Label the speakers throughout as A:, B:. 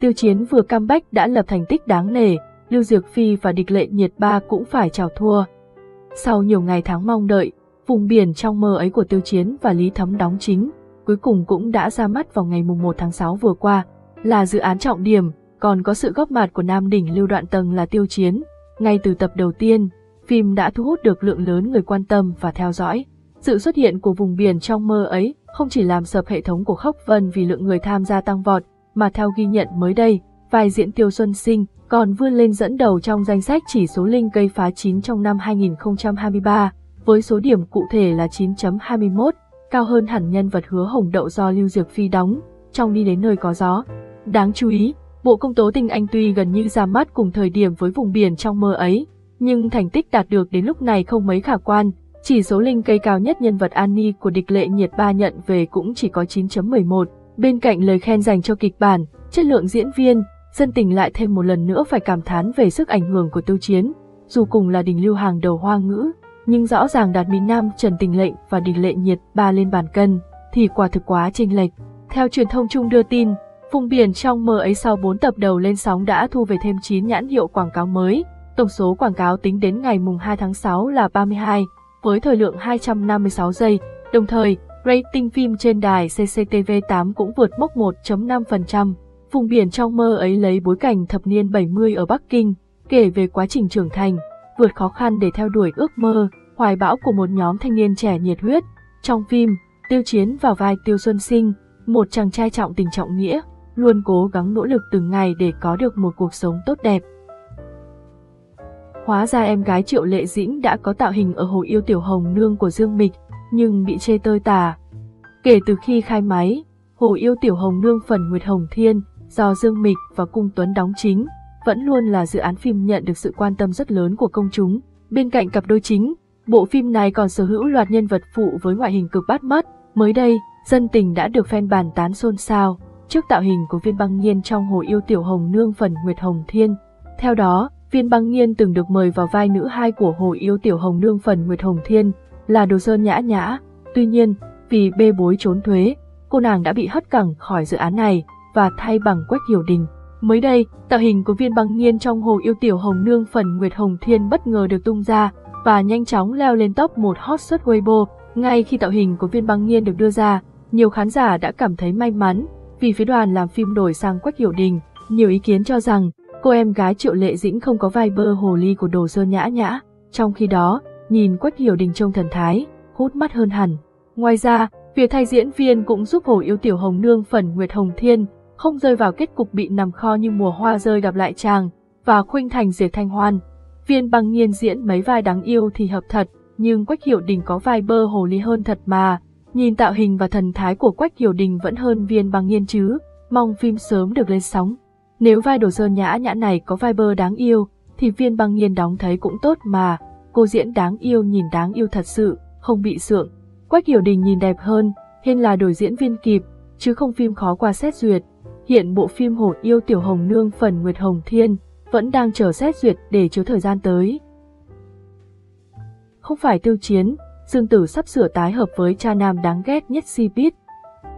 A: Tiêu Chiến vừa comeback đã lập thành tích đáng nể, Lưu Diệc Phi và địch lệ nhiệt ba cũng phải chào thua. Sau nhiều ngày tháng mong đợi, vùng biển trong mơ ấy của Tiêu Chiến và Lý Thấm đóng chính, cuối cùng cũng đã ra mắt vào ngày 1 tháng 6 vừa qua, là dự án trọng điểm, còn có sự góp mặt của Nam đỉnh Lưu Đoạn Tầng là Tiêu Chiến. Ngay từ tập đầu tiên, phim đã thu hút được lượng lớn người quan tâm và theo dõi. Sự xuất hiện của vùng biển trong mơ ấy không chỉ làm sập hệ thống của Khốc Vân vì lượng người tham gia tăng vọt, mà theo ghi nhận mới đây, vai diễn Tiêu Xuân Sinh còn vươn lên dẫn đầu trong danh sách chỉ số Linh cây phá 9 trong năm 2023, với số điểm cụ thể là 9.21, cao hơn hẳn nhân vật hứa hồng đậu do Lưu Diệc Phi đóng, trong đi đến nơi có gió. Đáng chú ý, bộ công tố tình anh tuy gần như ra mắt cùng thời điểm với vùng biển trong mơ ấy, nhưng thành tích đạt được đến lúc này không mấy khả quan, chỉ số linh cây cao nhất nhân vật Annie của địch lệ nhiệt ba nhận về cũng chỉ có 9.11. Bên cạnh lời khen dành cho kịch bản, chất lượng diễn viên, dân tình lại thêm một lần nữa phải cảm thán về sức ảnh hưởng của tiêu chiến. Dù cùng là đình lưu hàng đầu hoa ngữ, nhưng rõ ràng đạt Mỹ Nam Trần Tình Lệnh và đình lệ nhiệt ba lên bàn cân, thì quả thực quá chênh lệch. Theo truyền thông chung đưa tin, vùng biển trong mơ ấy sau 4 tập đầu lên sóng đã thu về thêm 9 nhãn hiệu quảng cáo mới. Tổng số quảng cáo tính đến ngày mùng 2 tháng 6 là 32, với thời lượng 256 giây, đồng thời rating phim trên đài CCTV8 cũng vượt mốc 1.5%. Vùng biển trong mơ ấy lấy bối cảnh thập niên 70 ở Bắc Kinh, kể về quá trình trưởng thành, vượt khó khăn để theo đuổi ước mơ, hoài bão của một nhóm thanh niên trẻ nhiệt huyết. Trong phim, Tiêu Chiến vào vai Tiêu Xuân Sinh, một chàng trai trọng tình trọng nghĩa, luôn cố gắng nỗ lực từng ngày để có được một cuộc sống tốt đẹp. Hóa ra em gái Triệu Lệ Dĩnh đã có tạo hình ở Hồ Yêu Tiểu Hồng Nương của Dương Mịch, nhưng bị chê tơi tả. Kể từ khi khai máy, Hồ Yêu Tiểu Hồng Nương phần Nguyệt Hồng Thiên do Dương Mịch và Cung Tuấn đóng chính, vẫn luôn là dự án phim nhận được sự quan tâm rất lớn của công chúng. Bên cạnh cặp đôi chính, bộ phim này còn sở hữu loạt nhân vật phụ với ngoại hình cực bắt mắt. Mới đây, dân tình đã được fan bàn tán xôn xao trước tạo hình của viên băng nhiên trong Hồ Yêu Tiểu Hồng Nương phần Nguyệt Hồng Thiên. Theo đó, viên băng nhiên từng được mời vào vai nữ hai của Hồ Yêu Tiểu Hồng Nương phần Nguyệt Hồng Thiên, là đồ sơn nhã nhã. Tuy nhiên, vì bê bối trốn thuế, cô nàng đã bị hất cẳng khỏi dự án này và thay bằng Quách Hiểu Đình. Mới đây, tạo hình của viên băng nhiên trong Hồ Yêu Tiểu Hồng Nương phần Nguyệt Hồng Thiên bất ngờ được tung ra và nhanh chóng leo lên top một hot search Weibo. Ngay khi tạo hình của viên băng nhiên được đưa ra, nhiều khán giả đã cảm thấy may mắn vì phía đoàn làm phim đổi sang Quách Hiểu Đình. Nhiều ý kiến cho rằng cô em gái Triệu Lệ Dĩnh không có vai bơ hồ ly của đồ sơn nhã nhã. Trong khi đó, nhìn Quách Hiểu Đình trông thần thái, hút mắt hơn hẳn. Ngoài ra, việc thay diễn viên cũng giúp Hồ Yêu Tiểu Hồng Nương phần Nguyệt Hồng Thiên không rơi vào kết cục bị nằm kho như mùa hoa rơi gặp lại chàng và khuynh thành diệt thanh hoan. Viên băng nhiên diễn mấy vai đáng yêu thì hợp thật, nhưng Quách Hiểu Đình có vai bơ hồ ly hơn thật mà. Nhìn tạo hình và thần thái của Quách Hiểu Đình vẫn hơn viên băng nhiên chứ, mong phim sớm được lên sóng. Nếu vai đồ sơn nhã nhã này có vai bơ đáng yêu, thì viên băng nhiên đóng thấy cũng tốt mà. Cô diễn đáng yêu nhìn đáng yêu thật sự, không bị sượng. Quách Hiểu Đình nhìn đẹp hơn, hên là đổi diễn viên kịp, chứ không phim khó qua xét duyệt. Hiện bộ phim Hổ yêu Tiểu Hồng Nương phần Nguyệt Hồng Thiên vẫn đang chờ xét duyệt để chiếu thời gian tới. Không phải tiêu chiến, Dương Tử sắp sửa tái hợp với cha nam đáng ghét nhất si biết.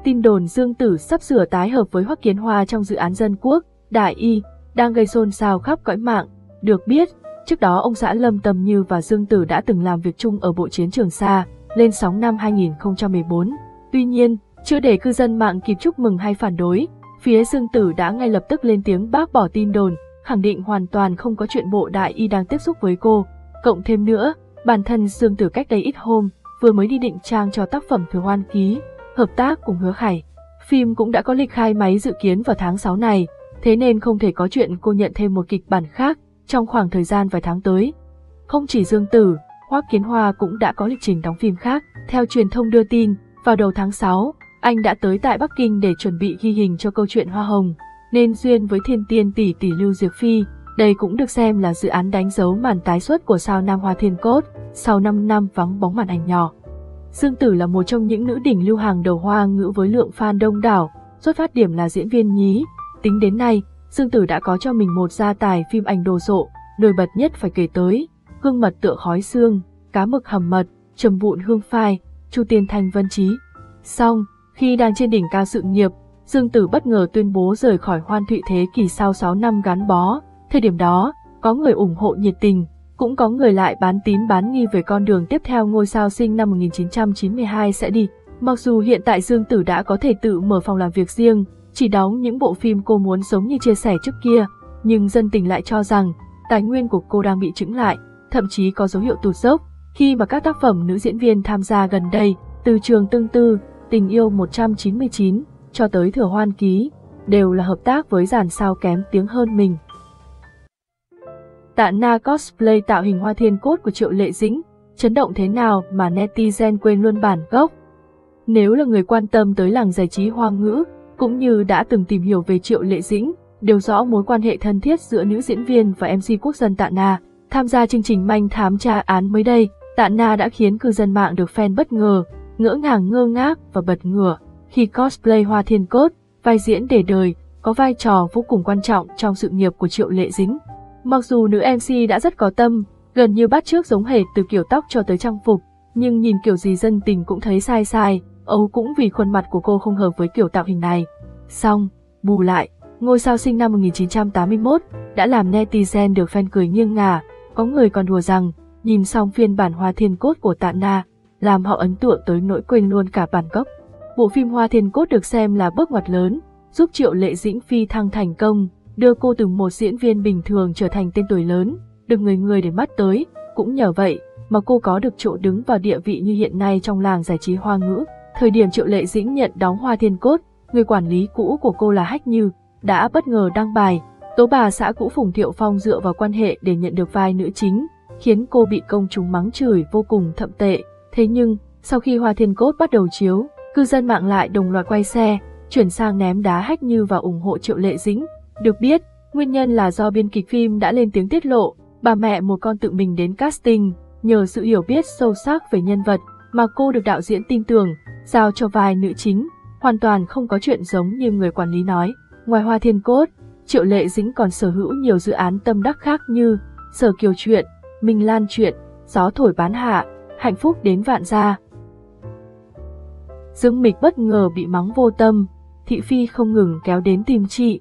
A: Tin đồn Dương Tử sắp sửa tái hợp với Hoắc Kiến Hoa trong dự án dân quốc, Đại Y, đang gây xôn xao khắp cõi mạng. Được biết, trước đó ông xã Lâm Tâm Như và Dương Tử đã từng làm việc chung ở bộ chiến trường xa, lên sóng năm 2014. Tuy nhiên, chưa để cư dân mạng kịp chúc mừng hay phản đối, phía Dương Tử đã ngay lập tức lên tiếng bác bỏ tin đồn, khẳng định hoàn toàn không có chuyện bộ đại y đang tiếp xúc với cô. Cộng thêm nữa, bản thân Dương Tử cách đây ít hôm, vừa mới đi định trang cho tác phẩm Thừa Hoan Ký, hợp tác cùng Hứa Khải. Phim cũng đã có lịch khai máy dự kiến vào tháng 6 này, thế nên không thể có chuyện cô nhận thêm một kịch bản khác trong khoảng thời gian vài tháng tới. Không chỉ Dương Tử, Hoắc Kiến Hoa cũng đã có lịch trình đóng phim khác. Theo truyền thông đưa tin, vào đầu tháng 6, anh đã tới tại Bắc Kinh để chuẩn bị ghi hình cho câu chuyện Hoa Hồng, nên duyên với thiên tiên tỷ tỷ Lưu Diệc Phi. Đây cũng được xem là dự án đánh dấu màn tái xuất của sao Nam Hoa Thiên Cốt, sau 5 năm vắng bóng màn ảnh nhỏ. Dương Tử là một trong những nữ đỉnh lưu hàng đầu hoa ngữ với lượng fan đông đảo, xuất phát điểm là diễn viên nhí. Tính đến nay, Dương Tử đã có cho mình một gia tài phim ảnh đồ sộ, nổi bật nhất phải kể tới, hương mật tựa khói xương, cá mực hầm mật, trầm vụn hương phai, chu tiên thanh vân trí. Xong, khi đang trên đỉnh cao sự nghiệp, Dương Tử bất ngờ tuyên bố rời khỏi Hoan Thụy Thế Kỳ sau 6 năm gắn bó. Thời điểm đó, có người ủng hộ nhiệt tình, cũng có người lại bán tín bán nghi về con đường tiếp theo ngôi sao sinh năm 1992 sẽ đi. Mặc dù hiện tại Dương Tử đã có thể tự mở phòng làm việc riêng, chỉ đóng những bộ phim cô muốn giống như chia sẻ trước kia, nhưng dân tình lại cho rằng tài nguyên của cô đang bị trứng lại, thậm chí có dấu hiệu tụt dốc, khi mà các tác phẩm nữ diễn viên tham gia gần đây, từ trường tương tư, tình yêu 199, cho tới thừa hoan ký, đều là hợp tác với dàn sao kém tiếng hơn mình. Tạ Na cosplay tạo hình hoa thiên cốt của Triệu Lệ Dĩnh, chấn động thế nào mà netizen quên luôn bản gốc. Nếu là người quan tâm tới làng giải trí hoa ngữ, cũng như đã từng tìm hiểu về Triệu Lệ Dĩnh, đều rõ mối quan hệ thân thiết giữa nữ diễn viên và MC quốc dân Tạ Na. Tham gia chương trình manh thám tra án mới đây, Tạ Na đã khiến cư dân mạng được fan bất ngờ, ngỡ ngàng ngơ ngác và bật ngửa khi cosplay Hoa Thiên Cốt, vai diễn để đời, có vai trò vô cùng quan trọng trong sự nghiệp của Triệu Lệ Dính. Mặc dù nữ MC đã rất có tâm, gần như bắt chước giống hệt từ kiểu tóc cho tới trang phục, nhưng nhìn kiểu gì dân tình cũng thấy sai sai, Âu cũng vì khuôn mặt của cô không hợp với kiểu tạo hình này. Xong, bù lại, ngôi sao sinh năm 1981 đã làm netizen được fan cười nghiêng ngả, có người còn đùa rằng, nhìn xong phiên bản Hoa Thiên Cốt của Tạ Na, làm họ ấn tượng tới nỗi quên luôn cả bản gốc. Bộ phim Hoa Thiên Cốt được xem là bước ngoặt lớn, giúp Triệu Lệ Dĩnh phi thăng thành công, đưa cô từ một diễn viên bình thường trở thành tên tuổi lớn, được người người để mắt tới, cũng nhờ vậy mà cô có được chỗ đứng và địa vị như hiện nay trong làng giải trí hoa ngữ. Thời điểm Triệu Lệ Dĩnh nhận đóng Hoa Thiên Cốt, người quản lý cũ của cô là Hách Như, đã bất ngờ đăng bài, tố bà xã cũ Phùng Thiệu Phong dựa vào quan hệ để nhận được vai nữ chính, khiến cô bị công chúng mắng chửi vô cùng thậm tệ. Thế nhưng, sau khi Hoa Thiên Cốt bắt đầu chiếu, cư dân mạng lại đồng loạt quay xe, chuyển sang ném đá hách như và ủng hộ Triệu Lệ Dĩnh. Được biết, nguyên nhân là do biên kịch phim đã lên tiếng tiết lộ, bà mẹ một con tự mình đến casting, nhờ sự hiểu biết sâu sắc về nhân vật mà cô được đạo diễn tin tưởng, giao cho vai nữ chính, hoàn toàn không có chuyện giống như người quản lý nói. Ngoài Hoa Thiên Cốt, Triệu Lệ Dĩnh còn sở hữu nhiều dự án tâm đắc khác như Sở Kiều Chuyện, Minh Lan Chuyện, Gió Thổi Bán Hạ, Hạnh Phúc Đến Vạn Gia. Dương Mịch bất ngờ bị mắng vô tâm, thị phi không ngừng kéo đến tìm chị.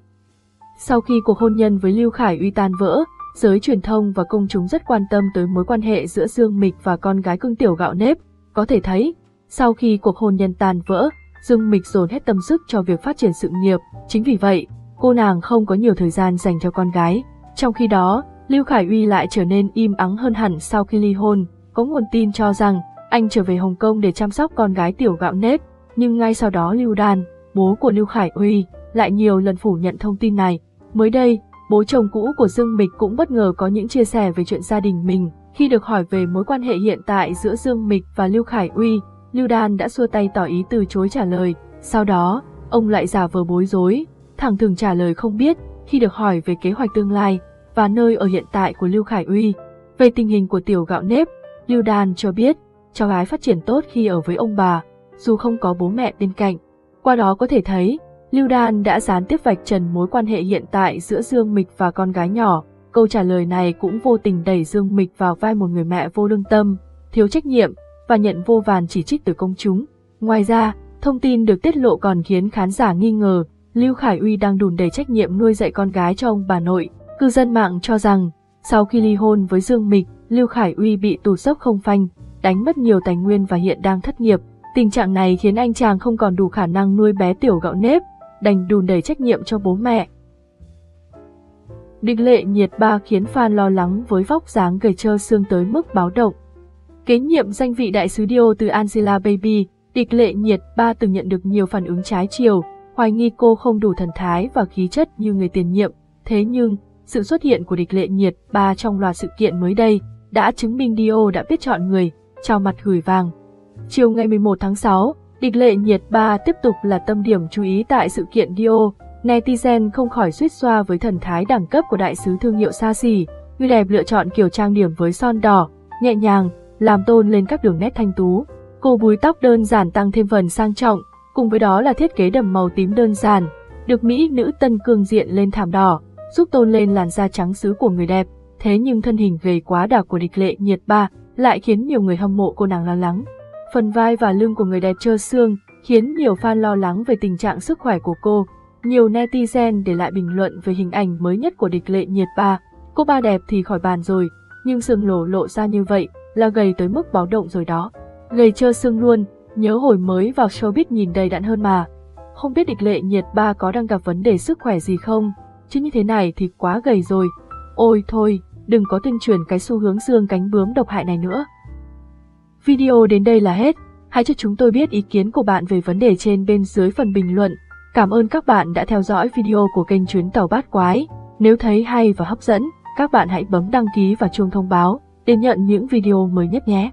A: Sau khi cuộc hôn nhân với Lưu Khải Uy tan vỡ, giới truyền thông và công chúng rất quan tâm tới mối quan hệ giữa Dương Mịch và con gái cưng tiểu gạo nếp. Có thể thấy, sau khi cuộc hôn nhân tan vỡ, Dương Mịch dồn hết tâm sức cho việc phát triển sự nghiệp. Chính vì vậy, cô nàng không có nhiều thời gian dành cho con gái. Trong khi đó, Lưu Khải Uy lại trở nên im ắng hơn hẳn sau khi ly hôn. Có nguồn tin cho rằng anh trở về Hồng Kông để chăm sóc con gái tiểu gạo nếp, nhưng ngay sau đó Lưu Đan, bố của Lưu Khải Uy, lại nhiều lần phủ nhận thông tin này. Mới đây, bố chồng cũ của Dương Mịch cũng bất ngờ có những chia sẻ về chuyện gia đình mình. Khi được hỏi về mối quan hệ hiện tại giữa Dương Mịch và Lưu Khải Uy, Lưu Đan đã xua tay tỏ ý từ chối trả lời. Sau đó, ông lại giả vờ bối rối, thẳng thừng trả lời không biết khi được hỏi về kế hoạch tương lai và nơi ở hiện tại của Lưu Khải Uy. Về tình hình của tiểu gạo nếp, Lưu Đan cho biết cháu gái phát triển tốt khi ở với ông bà, dù không có bố mẹ bên cạnh. Qua đó có thể thấy, Lưu Đan đã gián tiếp vạch trần mối quan hệ hiện tại giữa Dương Mịch và con gái nhỏ. Câu trả lời này cũng vô tình đẩy Dương Mịch vào vai một người mẹ vô lương tâm, thiếu trách nhiệm và nhận vô vàn chỉ trích từ công chúng. Ngoài ra, thông tin được tiết lộ còn khiến khán giả nghi ngờ Lưu Khải Uy đang đùn đầy trách nhiệm nuôi dạy con gái cho ông bà nội. Cư dân mạng cho rằng, sau khi ly hôn với Dương Mịch, Lưu Khải Uy bị tù sốc không phanh, đánh mất nhiều tài nguyên và hiện đang thất nghiệp. Tình trạng này khiến anh chàng không còn đủ khả năng nuôi bé tiểu gạo nếp, đành đùn đầy trách nhiệm cho bố mẹ. Định lệ nhiệt ba khiến fan lo lắng với vóc dáng gầy trơ xương tới mức báo động. Kế nhiệm danh vị đại sứ Dio từ Angela Baby, địch lệ nhiệt ba từng nhận được nhiều phản ứng trái chiều, hoài nghi cô không đủ thần thái và khí chất như người tiền nhiệm. Thế nhưng, sự xuất hiện của địch lệ nhiệt ba trong loạt sự kiện mới đây đã chứng minh Dio đã biết chọn người, trao mặt gửi vàng. Chiều ngày 11 tháng 6, địch lệ nhiệt ba tiếp tục là tâm điểm chú ý tại sự kiện Dio. Netizen không khỏi suýt xoa với thần thái đẳng cấp của đại sứ thương hiệu xa xỉ. Người đẹp lựa chọn kiểu trang điểm với son đỏ, nhẹ nhàng, làm tôn lên các đường nét thanh tú. Cô búi tóc đơn giản tăng thêm phần sang trọng, cùng với đó là thiết kế đầm màu tím đơn giản, được Mỹ nữ tân cương diện lên thảm đỏ, giúp tôn lên làn da trắng xứ của người đẹp. Thế nhưng thân hình gầy quá đà của địch lệ nhiệt ba lại khiến nhiều người hâm mộ cô nàng lo lắng. Phần vai và lưng của người đẹp trơ xương, khiến nhiều fan lo lắng về tình trạng sức khỏe của cô. Nhiều netizen để lại bình luận về hình ảnh mới nhất của địch lệ nhiệt ba. Cô ba đẹp thì khỏi bàn rồi, nhưng sừng lổ lộ ra như vậy là gầy tới mức báo động rồi đó. Gầy trơ xương luôn, nhớ hồi mới vào showbiz nhìn đầy đặn hơn mà. Không biết địch lệ nhiệt ba có đang gặp vấn đề sức khỏe gì không, chứ như thế này thì quá gầy rồi. Ôi thôi, đừng có tuyên truyền cái xu hướng xương cánh bướm độc hại này nữa. Video đến đây là hết. Hãy cho chúng tôi biết ý kiến của bạn về vấn đề trên bên dưới phần bình luận. Cảm ơn các bạn đã theo dõi video của kênh Chuyến Tàu Bát Quái. Nếu thấy hay và hấp dẫn, các bạn hãy bấm đăng ký và chuông thông báo để nhận những video mới nhất nhé.